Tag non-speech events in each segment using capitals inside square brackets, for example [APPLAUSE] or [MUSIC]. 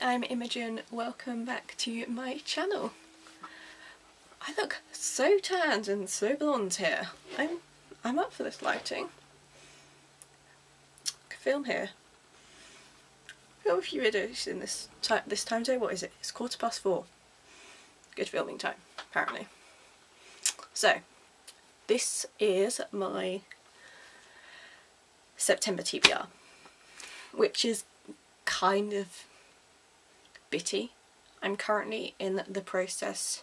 I'm Imogen. Welcome back to my channel. I look so tanned and so blonde here. I'm I'm up for this lighting. Film here. Film a few videos in this time this time day. What is it? It's quarter past four. Good filming time, apparently. So, this is my September TBR, which is kind of bitty. I'm currently in the process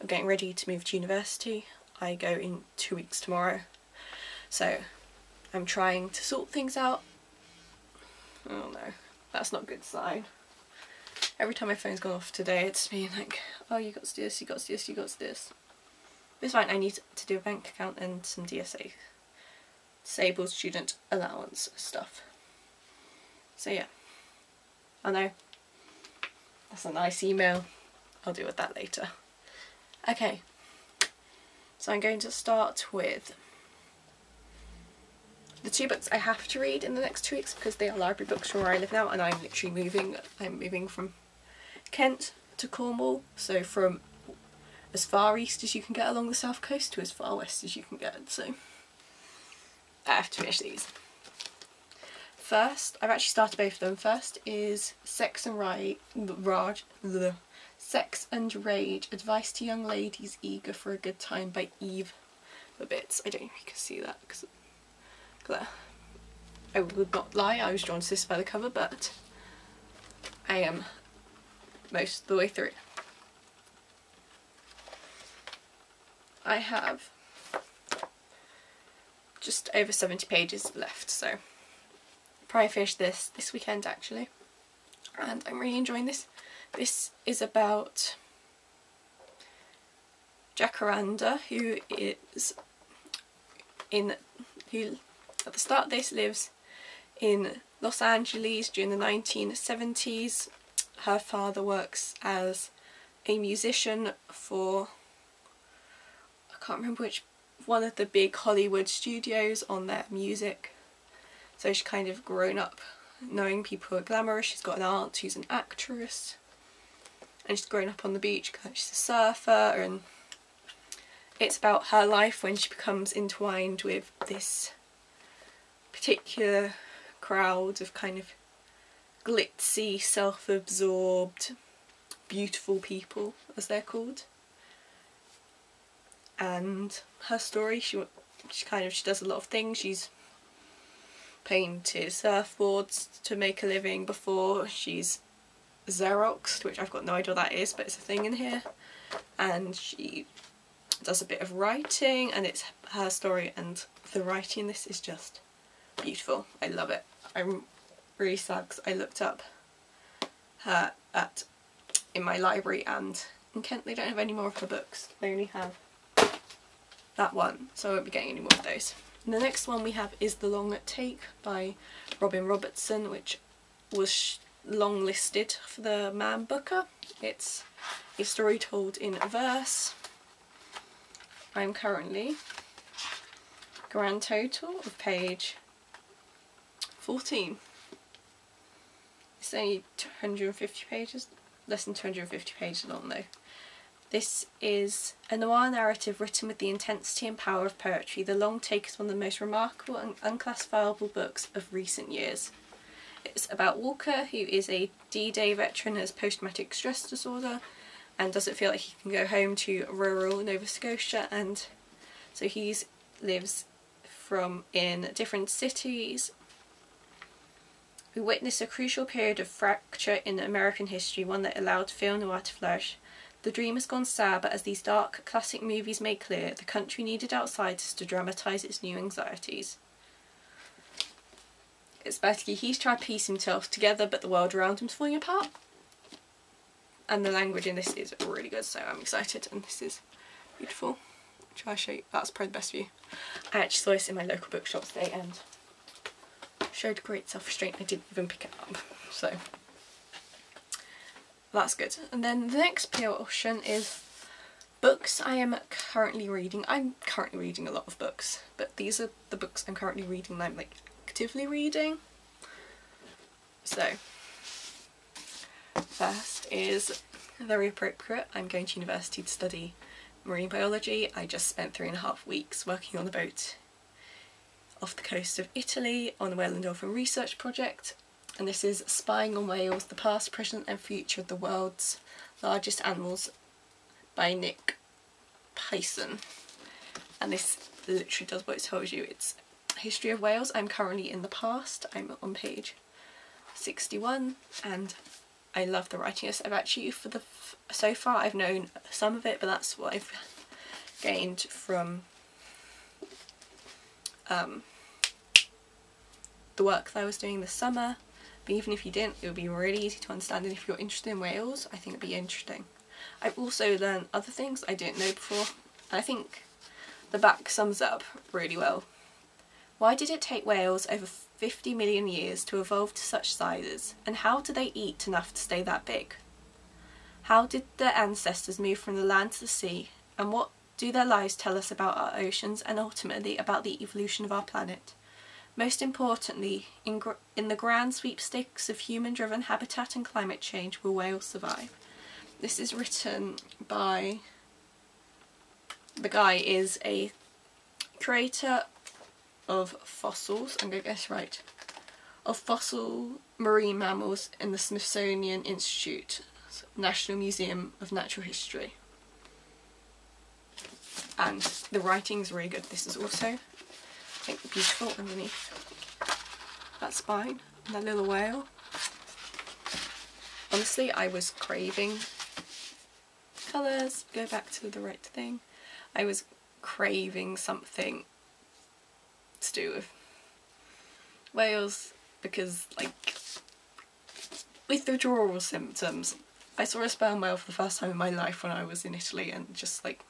of getting ready to move to university. I go in two weeks tomorrow. So I'm trying to sort things out. Oh no, that's not a good sign. Every time my phone's gone off today it's been like, oh you got this, you got this, you got do this. It's fine, I need to do a bank account and some DSA. Disabled Student Allowance stuff. So yeah. I know that's a nice email. I'll deal with that later. Okay, so I'm going to start with the two books I have to read in the next two weeks because they are library books from where I live now and I'm literally moving. I'm moving from Kent to Cornwall, so from as far east as you can get along the south coast to as far west as you can get, so I have to finish these. First, I've actually started both of them. First is Sex and Rage, Sex and Rage, Advice to Young Ladies Eager for a Good Time by Eve Babitz. I don't know if you can see that because glare. I would not lie, I was drawn to this by the cover, but I am most of the way through. I have just over 70 pages left, so probably finish this this weekend actually and I'm really enjoying this. This is about Jacaranda who is in who at the start of this lives in Los Angeles during the 1970s. Her father works as a musician for I can't remember which one of the big Hollywood studios on their music so she's kind of grown up knowing people are glamorous. She's got an aunt who's an actress. And she's grown up on the beach because she's a surfer and it's about her life when she becomes entwined with this particular crowd of kind of glitzy, self-absorbed, beautiful people, as they're called. And her story, she, she kind of, she does a lot of things. She's painted surfboards to make a living before she's Xeroxed, which I've got no idea what that is, but it's a thing in here. And she does a bit of writing and it's her story and the writing in this is just beautiful. I love it. I'm really sad because I looked up her at in my library and in Kent they don't have any more of her books. They only have that one, so I won't be getting any more of those. The next one we have is The Long Take by Robin Robertson, which was long listed for the Man Booker. It's a story told in verse. I'm currently grand total of page 14. It's only 250 pages, less than 250 pages long though. This is a noir narrative written with the intensity and power of poetry. The Long Take is one of the most remarkable and unclassifiable books of recent years. It's about Walker, who is a D-Day veteran has post-traumatic stress disorder and doesn't feel like he can go home to rural Nova Scotia and so he lives from in different cities. We witness a crucial period of fracture in American history, one that allowed film noir to flourish. The dream has gone sour, but as these dark classic movies made clear, the country needed outsiders to dramatise its new anxieties. It's basically he's trying to piece himself together, but the world around him's falling apart. And the language in this is really good, so I'm excited, and this is beautiful. Try to show you? That's probably the best view. I actually saw this in my local bookshop today and showed great self-restraint. I didn't even pick it up, [LAUGHS] so that's good. And then the next portion is books I am currently reading. I'm currently reading a lot of books, but these are the books I'm currently reading that I'm like actively reading. So, first is very appropriate. I'm going to university to study marine biology. I just spent three and a half weeks working on a boat off the coast of Italy on the Whale and Dolphin Research Project and this is Spying on Whales, the Past, Present and Future of the World's Largest Animals by Nick Pyenson and this literally does what it tells you. It's History of Whales. I'm currently in the past. I'm on page 61 and I love the writing. I've actually, for the so far, I've known some of it, but that's what I've gained from um, the work that I was doing this summer. But even if you didn't, it would be really easy to understand. And if you're interested in whales, I think it'd be interesting. I've also learned other things I didn't know before. I think the back sums up really well. Why did it take whales over 50 million years to evolve to such sizes, and how do they eat enough to stay that big? How did their ancestors move from the land to the sea, and what do their lives tell us about our oceans and ultimately about the evolution of our planet? Most importantly, in, in the grand sweepstakes of human-driven habitat and climate change, will whales survive? This is written by... The guy is a creator of fossils, I'm going to guess right, of fossil marine mammals in the Smithsonian Institute, National Museum of Natural History. And the writing is really good. This is also, I think, beautiful underneath that spine and that little whale. Honestly, I was craving colours, go back to the right thing. I was craving something to do with whales because like with withdrawal symptoms I saw a sperm whale for the first time in my life when I was in Italy and just like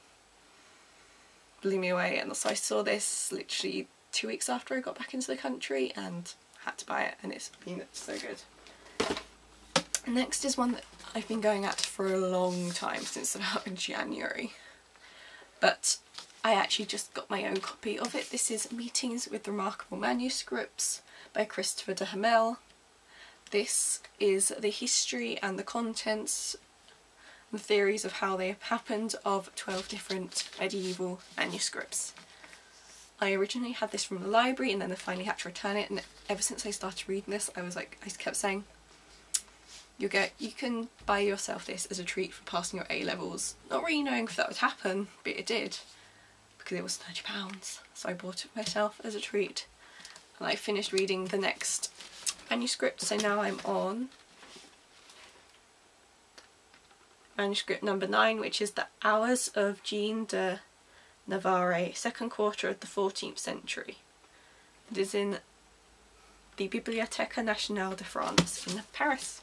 blew me away and so I saw this literally two weeks after I got back into the country and had to buy it and it's been so good. Next is one that I've been going at for a long time since about [LAUGHS] January but I actually just got my own copy of it. This is Meetings with Remarkable Manuscripts by Christopher de Hamel. This is the history and the contents and theories of how they have happened of 12 different medieval manuscripts. I originally had this from the library and then I finally had to return it and ever since I started reading this I was like, I kept saying you get you can buy yourself this as a treat for passing your A-levels. Not really knowing if that would happen, but it did because it was £30 so I bought it myself as a treat and I finished reading the next manuscript so now I'm on manuscript number 9 which is the Hours of Jean de Navarre, second quarter of the 14th century. It is in the Bibliothèque Nationale de France in Paris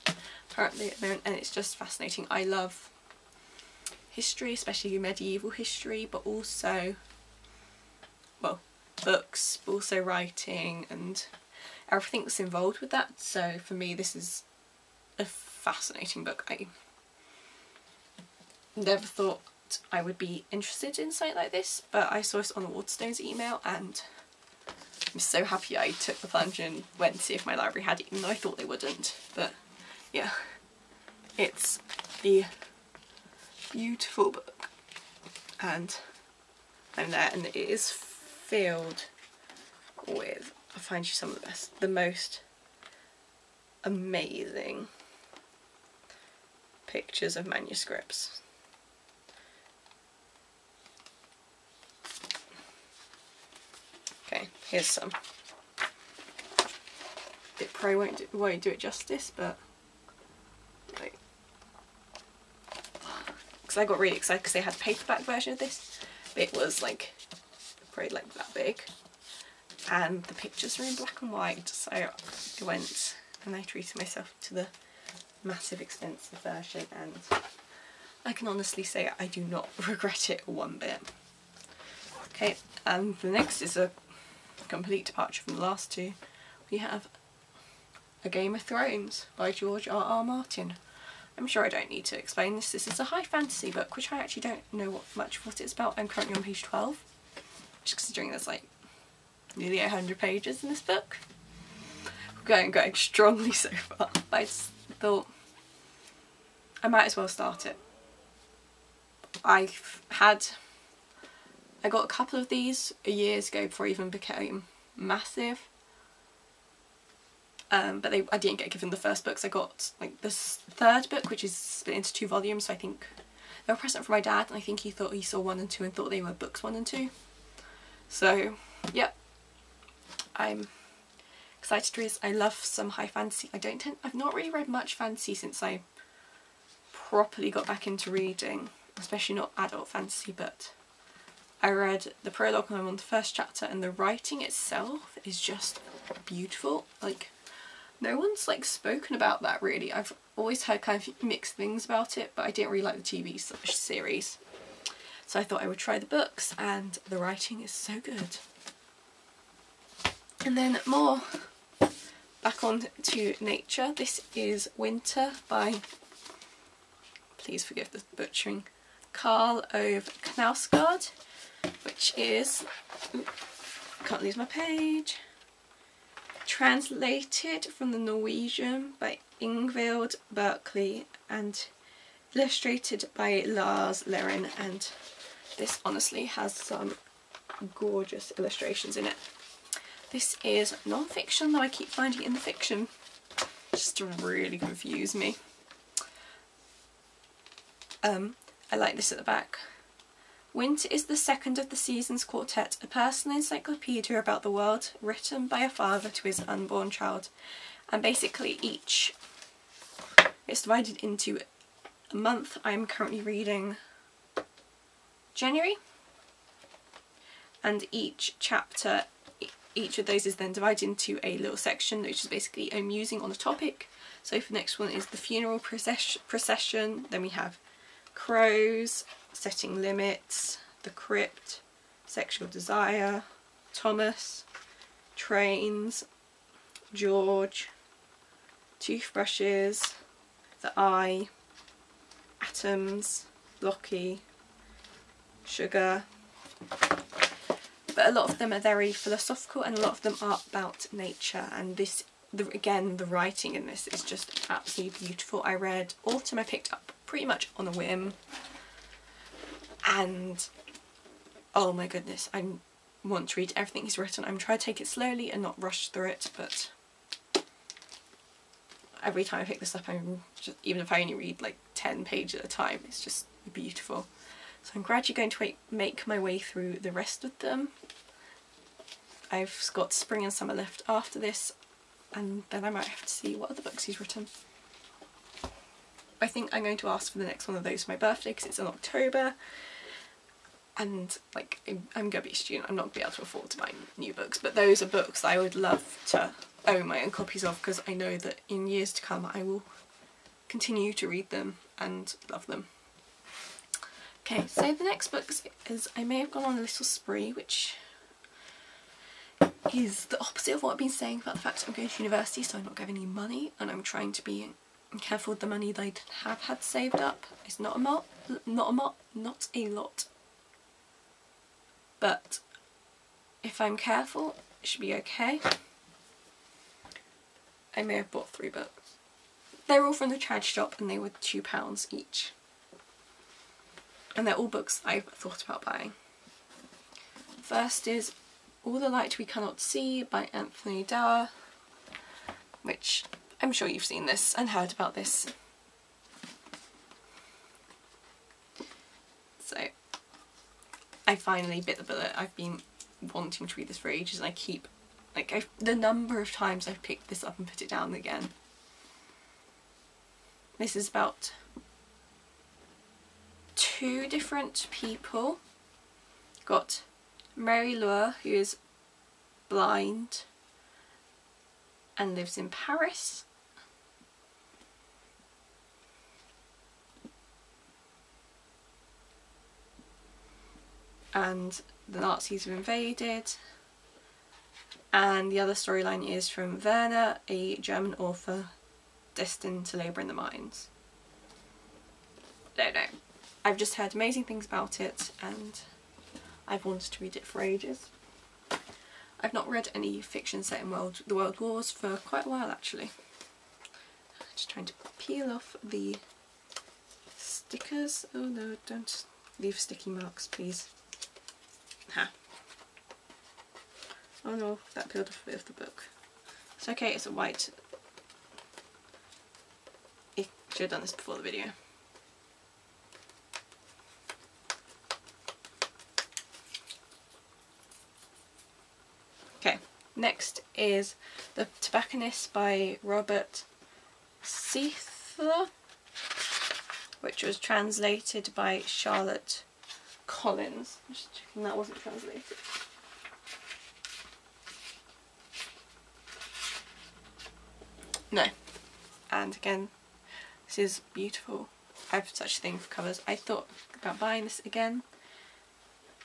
apparently at the moment and it's just fascinating. I love history, especially medieval history, but also well, books, but also writing and everything that's involved with that. So for me this is a fascinating book. I never thought I would be interested in something like this, but I saw this on the Waterstones email and I'm so happy I took the plunge and went to see if my library had it, even though I thought they wouldn't. But yeah, it's the beautiful book and I'm there and it is filled with, I'll find you some of the best, the most amazing pictures of manuscripts. Okay, here's some. It probably won't do, won't do it justice, but like, because I got really excited because they had a paperback version of this, it was like probably like that big and the pictures are in black and white so I went and I treated myself to the massive expensive version and I can honestly say I do not [LAUGHS] regret it one bit. Okay, and the next is a complete departure from the last two. We have A Game of Thrones by George R. R. Martin. I'm sure I don't need to explain this. This is a high fantasy book, which I actually don't know what, much of what it's about. I'm currently on page 12 just considering there's like nearly 800 pages in this book. We're going, going strongly [LAUGHS] so far, but I just thought I might as well start it. I've had, I got a couple of these years ago before I even became massive. Um, but they, I didn't get given the first books. I got like this third book, which is split into two volumes. So I think they were present for my dad, and I think he thought he saw one and two and thought they were books one and two. So, yeah, I'm excited to read. I love some high fantasy. I don't tend, I've not really read much fantasy since I properly got back into reading, especially not adult fantasy, but I read the prologue and I'm on the first chapter and the writing itself is just beautiful. Like, no one's like spoken about that really. I've always heard kind of mixed things about it, but I didn't really like the TV series. So I thought I would try the books and the writing is so good. And then more back on to nature. This is Winter by, please forgive the butchering, Carl Ove Knausgaard, which is, can't lose my page, translated from the Norwegian by Ingvild Burkey and illustrated by Lars Lerin and this honestly has some gorgeous illustrations in it. This is non-fiction, though I keep finding it in the fiction just to really confuse me. Um, I like this at the back. Winter is the second of the season's quartet, a personal encyclopedia about the world written by a father to his unborn child. And basically each, it's divided into a month. I'm currently reading January and each chapter each of those is then divided into a little section which is basically a musing on a topic. So for the next one is the funeral procession, then we have crows, setting limits, the crypt, sexual desire, Thomas, trains, George, toothbrushes, the eye, atoms, Lockie, sugar, but a lot of them are very philosophical and a lot of them are about nature. And this the, again the writing in this is just absolutely beautiful. I read Autumn I picked up pretty much on a whim and oh my goodness I want to read everything he's written. I'm trying to take it slowly and not rush through it but every time I pick this up I'm just even if I only read like 10 pages at a time it's just beautiful. So I'm gradually going to make my way through the rest of them. I've got spring and summer left after this and then I might have to see what other books he's written. I think I'm going to ask for the next one of those for my birthday because it's in October and like I'm going to be a student, I'm not going to be able to afford to buy new books but those are books I would love to own my own copies of because I know that in years to come I will continue to read them and love them. Okay, so the next book is I may have gone on a little spree, which is the opposite of what I've been saying about the fact I'm going to university, so I'm not getting any money, and I'm trying to be careful with the money that I have had saved up. It's not a lot, not a lot, not a lot, but if I'm careful, it should be okay. I may have bought three books. They're all from the trad shop and they were £2 each and they're all books I've thought about buying. First is All the Light We Cannot See by Anthony Doerr, which I'm sure you've seen this and heard about this. So I finally bit the bullet. I've been wanting to read this for ages and I keep like I've, the number of times I've picked this up and put it down again. This is about two different people. Got Marie-Laure, who is blind and lives in Paris. And the Nazis have invaded. And the other storyline is from Werner, a German author destined to labour in the mines. Don't know. I've just heard amazing things about it and I've wanted to read it for ages. I've not read any fiction set in world, the World Wars for quite a while actually. Just trying to peel off the stickers. Oh no, don't leave sticky marks, please. Ha. Oh no, that peeled off a bit of the book. It's okay, it's a white. I should have done this before the video. Okay, next is The Tobacconist by Robert Seethaler, which was translated by Charlotte Collins. I'm Just checking that wasn't translated. No. And again, this is beautiful. I have such a thing for covers. I thought about buying this again.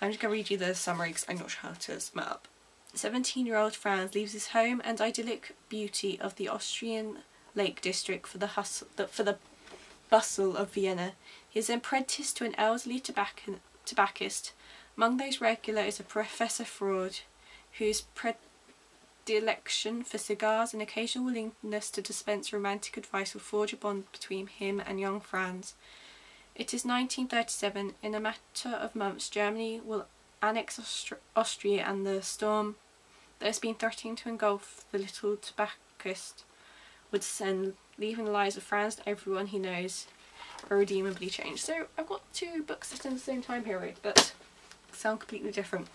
I'm just going to read you the summary because I'm not sure how to sum it up. 17-year-old Franz leaves his home and idyllic beauty of the Austrian Lake District for the, hustle, for the bustle of Vienna. He is apprenticed to an elderly tobacco, tobaccist. Among those regular is a Professor Freud, whose predilection for cigars and occasional willingness to dispense romantic advice will forge a bond between him and young Franz. It is 1937. In a matter of months, Germany will annex Austri Austria and the storm that has been threatening to engulf the little tobacconist would send, leaving the lives of Franz and everyone he knows irredeemably changed. So I've got two books set in the same time period, but sound completely different.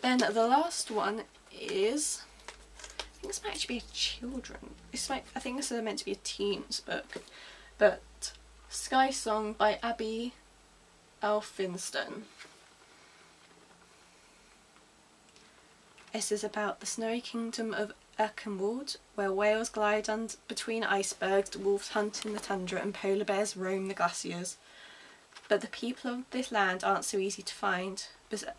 Then the last one is, I think this might actually be a children. This might, I think this is meant to be a teens book, but Sky Song by Abi Elphinstone. This is about the snowy kingdom of Erkenwald, where whales glide under, between icebergs, wolves hunt in the tundra and polar bears roam the glaciers. But the people of this land aren't so easy to find,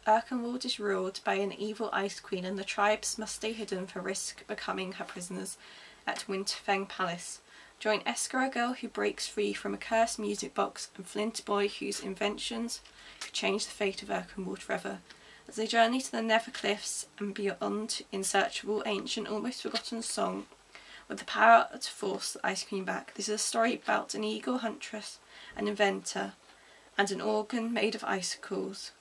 Erkenwald is ruled by an evil ice queen and the tribes must stay hidden for risk becoming her prisoners at Winterfang Palace. Join Eska, a girl who breaks free from a cursed music box, and Flint Boy, whose inventions could change the fate of Erkenwald forever. As they journey to the Nether Cliffs and beyond in search of all ancient, almost forgotten song, with the power to force the ice cream back. This is a story about an eagle huntress, an inventor, and an organ made of icicles.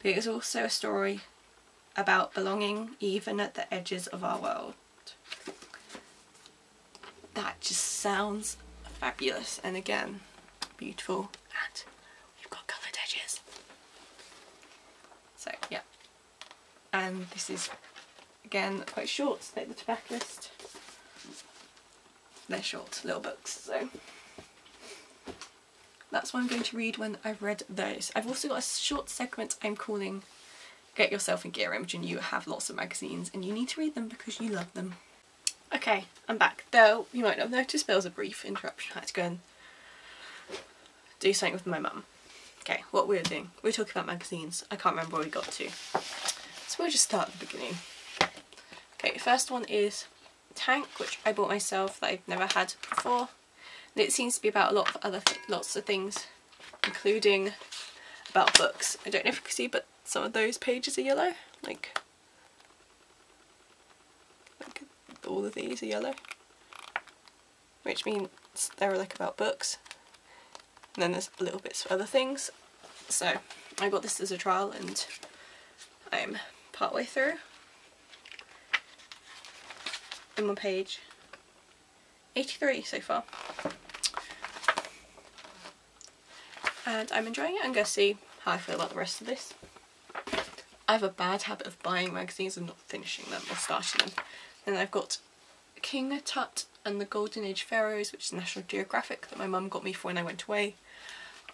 But it is also a story about belonging even at the edges of our world. That just sounds fabulous and again, beautiful and we've got coloured edges. So yeah, and this is again quite short, like the tobacconist. They're short little books, so that's what I'm going to read when I've read those. I've also got a short segment I'm calling Get Yourself in Gear Imogen. You have lots of magazines and you need to read them because you love them. Okay, I'm back. Though you might not have noticed there was a brief interruption. I had to go and do something with my mum. Okay, what we are doing. We are talking about magazines. I can't remember where we got to. So we'll just start at the beginning. Okay, first one is Tank, which I bought myself that I've never had before. And it seems to be about a lot of other lots of things, including about books. I don't know if you can see, but some of those pages are yellow. Like, like all of these are yellow. Which means they're like about books. And then there's little bits of other things. So I got this as a trial and I'm partway through. I'm on page 83 so far. And I'm enjoying it. I'm going to see how I feel about the rest of this. I have a bad habit of buying magazines and not finishing them or starting them. Then I've got King Tut and the Golden Age Pharaohs, which is National Geographic that my mum got me for when I went away.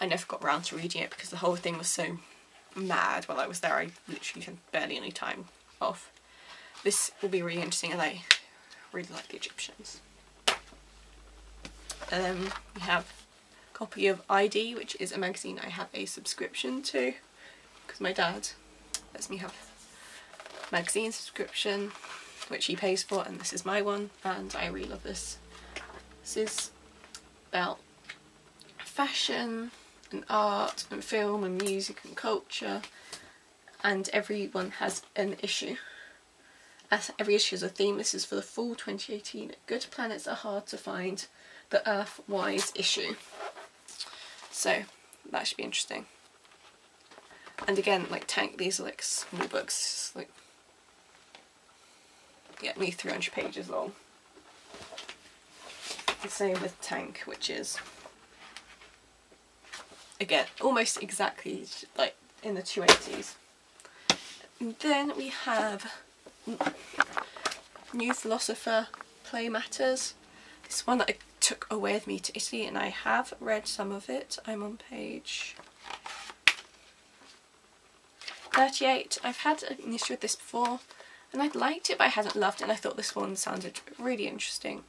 I never got around to reading it because the whole thing was so mad while I was there. I literally had barely any time off. This will be really interesting and I really like the Egyptians. And then we have a copy of ID, which is a magazine I have a subscription to because my dad lets me have magazine subscription which he pays for and this is my one and I really love this. This is about fashion and art and film and music and culture and everyone has an issue. As every issue has a theme. This is for the fall 2018 Good Planets Are Hard to Find, the Earth-wise issue. So that should be interesting. And again, like Tank, these are like small books, like yeah, me 300 pages long. The same with Tank, which is again almost exactly like in the 280s. And then we have New Philosopher Play Matters. This one that I took away with me to Italy and I have read some of it. I'm on page 38. I've had an issue with this before and I'd liked it but I hadn't loved it and I thought this one sounded really interesting.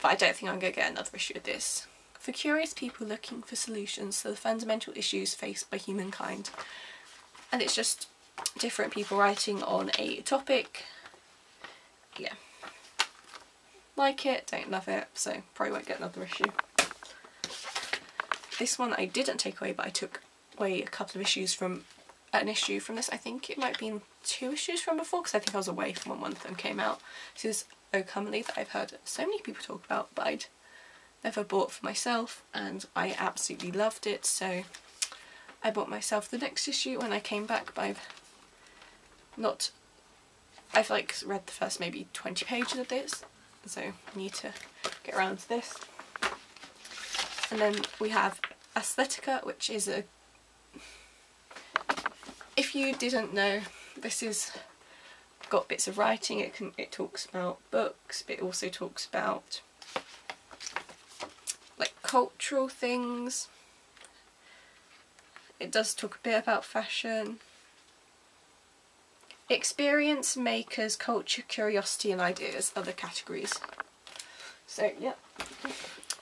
But I don't think I'm going to get another issue of this. For curious people looking for solutions to the fundamental issues faced by humankind. And it's just different people writing on a topic. Yeah. Like it, don't love it, so probably won't get another issue. This one I didn't take away but I took away a couple of issues from an issue from this. I think it might have been two issues from before because I think I was away from when one of them came out. This is Oh Comely that I've heard so many people talk about but I'd never bought for myself and I absolutely loved it so I bought myself the next issue when I came back but I've not I've like read the first maybe 20 pages of this so I need to get around to this. And then we have Aesthetica which is a if you didn't know this is got bits of writing it can it talks about books but it also talks about cultural things. It does talk a bit about fashion. Experience makers culture curiosity and ideas other categories. So yeah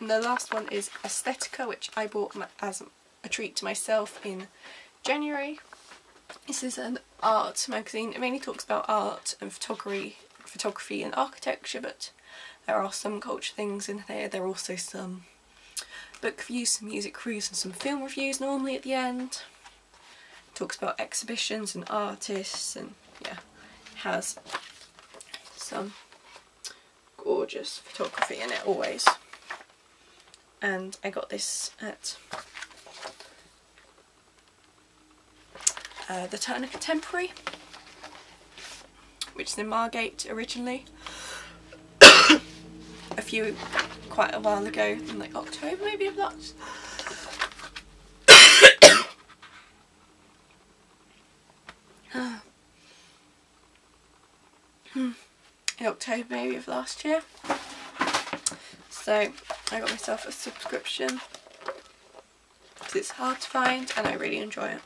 and the last one is aesthetica which i bought as a treat to myself in january. This is an art magazine. It mainly talks about art and photography, photography and architecture, but there are some culture things in there. There are also some book reviews, some music reviews and some film reviews normally at the end. Talks about exhibitions and artists and yeah, has some gorgeous photography in it always. And I got this at uh, the Turner Contemporary, which is in Margate originally. [COUGHS] a few, quite a while ago, in like October maybe of last. [COUGHS] in October maybe of last year. So I got myself a subscription because it's hard to find and I really enjoy it.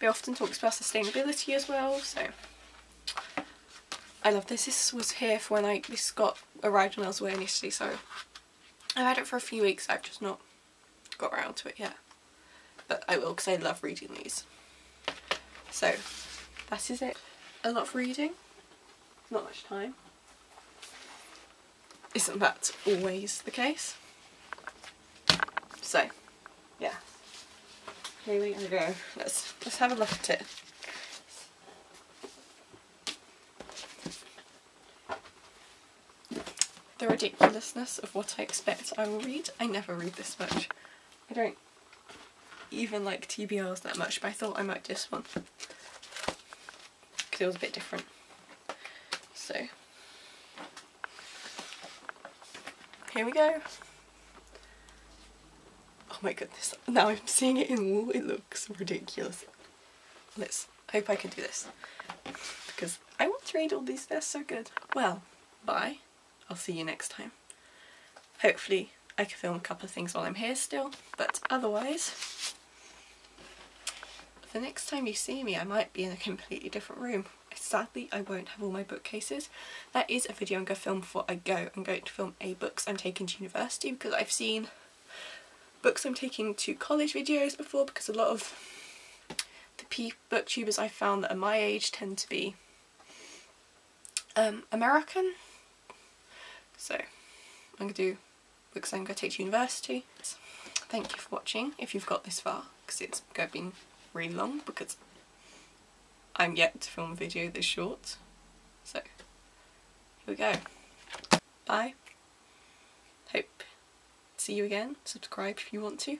It often talks about sustainability as well, so I love this. This was here for when I this got arrived when I was away initially, so I've had it for a few weeks. I've just not got around to it yet, but I will because I love reading these. So that is it. A lot of reading, not much time. Isn't that always the case? So, yeah. Here we go. Let's let's have a look at it. The ridiculousness of what I expect I will read. I never read this much. I don't even like TBRs that much, but I thought I might this one. Because it was a bit different. So, here we go Oh my goodness, now I'm seeing it in wool, it looks ridiculous. Let's hope I can do this because I want to read all these, they're so good. Well, bye. I'll see you next time. Hopefully I can film a couple of things while I'm here still, but otherwise, the next time you see me I might be in a completely different room. Sadly, I won't have all my bookcases. That is a video I'm going to film before I go. I'm going to film a books I'm taking to university because I've seen books I'm taking to college videos before because a lot of the booktubers I found that are my age tend to be um, American. So I'm going to do books I'm going to take to university. Thank you for watching if you've got this far because it's going to be really long because I'm yet to film a video this short. So here we go. Bye. hope to see you again. Subscribe if you want to.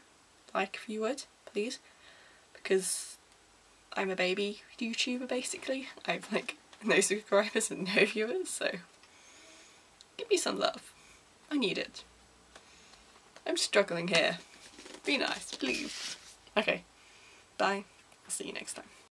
Like if you would, please. Because I'm a baby YouTuber basically. I have like no subscribers and no viewers, so give me some love. I need it. I'm struggling here. Be nice, please. Okay, bye. I'll see you next time.